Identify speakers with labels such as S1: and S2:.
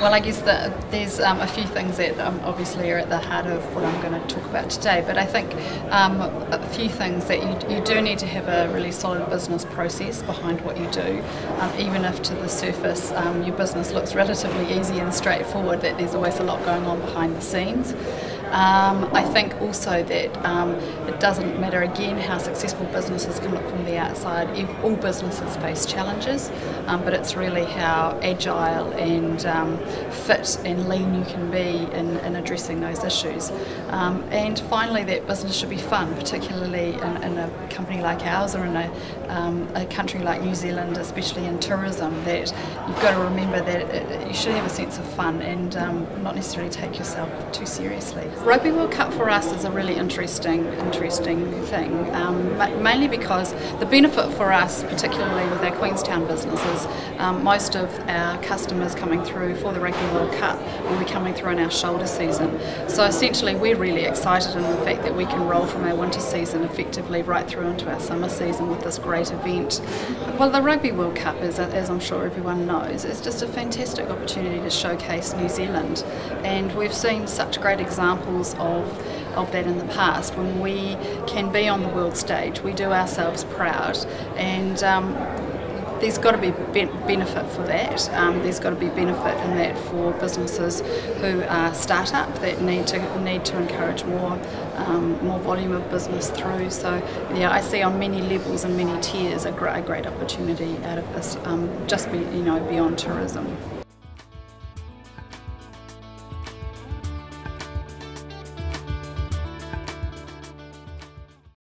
S1: Well, I guess that there's um, a few things that um, obviously are at the heart of what I'm going to talk about today, but I think um, a few things that you, you do need to have a really solid business process behind what you do, um, even if to the surface um, your business looks relatively easy and straightforward, that there's always a lot going on behind the scenes. Um, I think also that um, it doesn't matter again how successful businesses can look from the outside. All businesses face challenges, um, but it's really how agile and um, fit and lean you can be in, in addressing those issues. Um, and finally, that business should be fun, particularly in, in a company like ours or in a, um, a, country like New Zealand, especially in tourism. That you've got to remember that it, you should have a sense of fun and not necessarily take yourself too seriously. Rugby World Cup for us is a really interesting, interesting thing, um, mainly because the benefit for us, particularly with our Queenstown businesses, um, most of our customers coming through for the Rugby World Cup will be coming through in our shoulder season. So essentially, we're really excited in the fact that we can roll from our winter season effectively right through into our summer season with this great event. Well, the Rugby World Cup, is, as I'm sure everyone knows, is just a fantastic opportunity to showcase New Zealand, and we've seen such great examples examples of of that in the past when we can be on the world stage we do ourselves proud and um, there's got to be benefit for that. Um, there's got to be benefit in that for businesses who are start-up that need to need to encourage more um, more volume of business through. So yeah, I see on many levels and many tiers a great, a great opportunity out of this. Um, just be you know beyond tourism.